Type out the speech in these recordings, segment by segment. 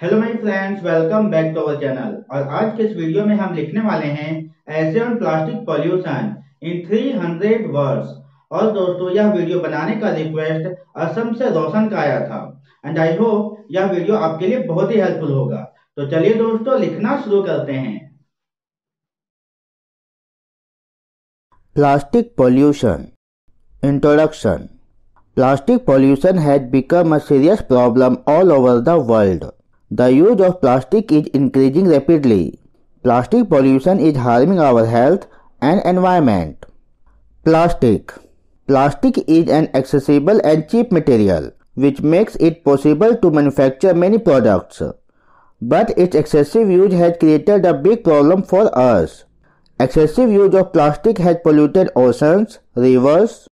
Hello my friends welcome back to our channel और आज के इस वीडियो में हम लिखने वाले हैं essay on plastic pollution in 300 words और दोस्तों, यह वीडियो बनाने का रिक्वेस्ट असम से रोशन का आया था। एंड आई होप यह वीडियो आपके लिए बहुत ही हेल्पफुल होगा। तो चलिए दोस्तों, लिखना शुरू करते हैं। Plastic pollution introduction Plastic pollution has become a serious problem all over the world. The use of plastic is increasing rapidly. Plastic pollution is harming our health and environment. Plastic Plastic is an accessible and cheap material which makes it possible to manufacture many products. But its excessive use has created a big problem for us. Excessive use of plastic has polluted oceans, rivers,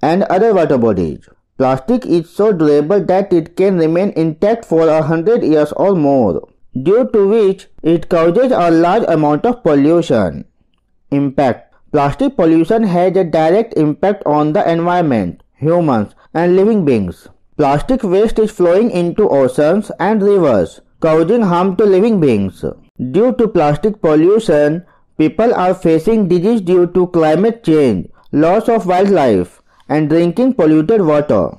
and other water bodies. Plastic is so durable that it can remain intact for a hundred years or more, due to which it causes a large amount of pollution. Impact Plastic pollution has a direct impact on the environment, humans, and living beings. Plastic waste is flowing into oceans and rivers, causing harm to living beings. Due to plastic pollution, people are facing disease due to climate change, loss of wildlife, and drinking polluted water.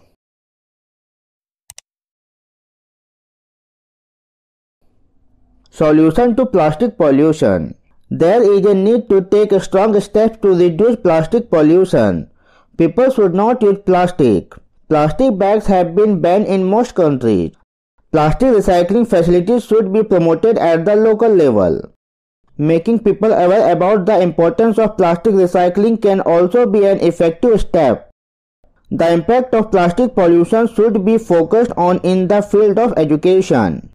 Solution to plastic pollution There is a need to take strong steps to reduce plastic pollution. People should not use plastic. Plastic bags have been banned in most countries. Plastic recycling facilities should be promoted at the local level. Making people aware about the importance of plastic recycling can also be an effective step. The impact of plastic pollution should be focused on in the field of education.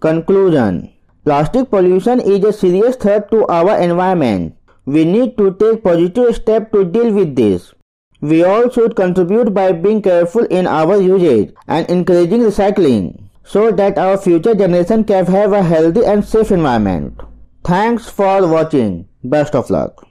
Conclusion Plastic pollution is a serious threat to our environment. We need to take positive steps to deal with this. We all should contribute by being careful in our usage and encouraging recycling so that our future generation can have a healthy and safe environment. Thanks for watching. Best of luck.